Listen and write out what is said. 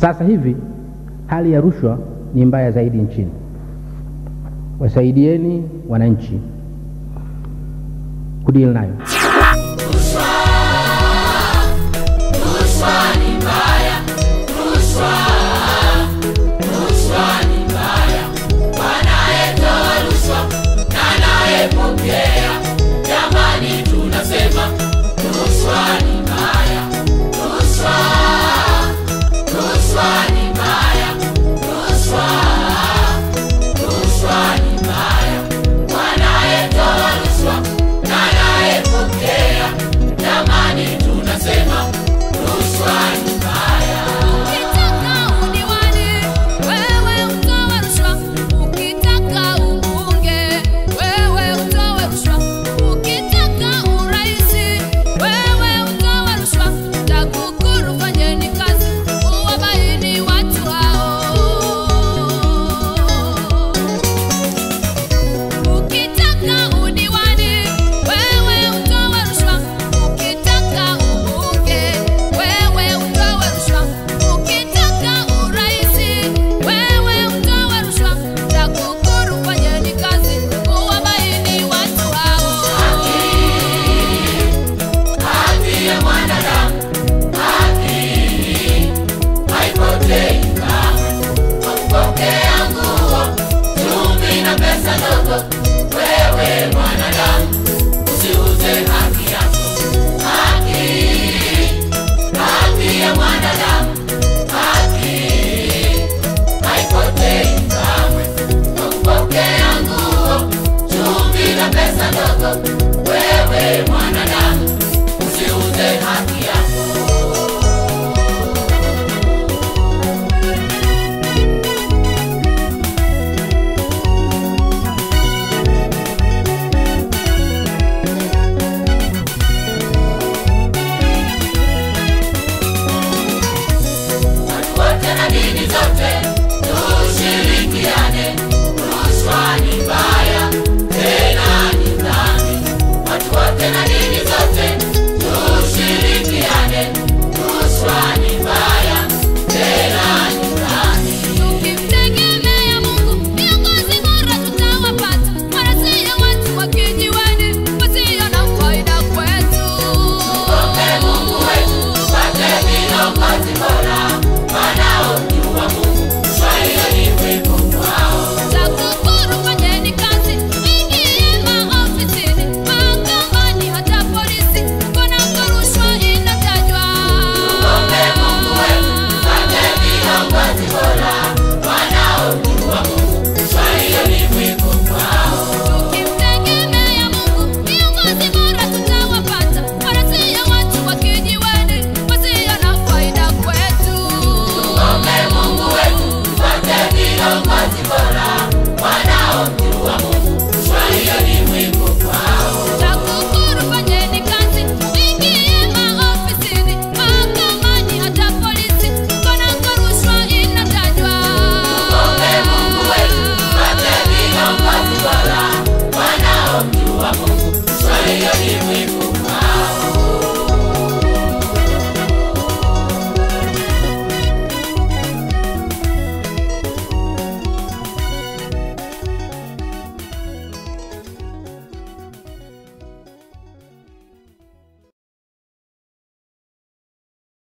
Sasa hivi hali ya rushwa ni mbaya zaidi nchini. Wasaidieni wananchi kudili nayo. Amen. Sunday.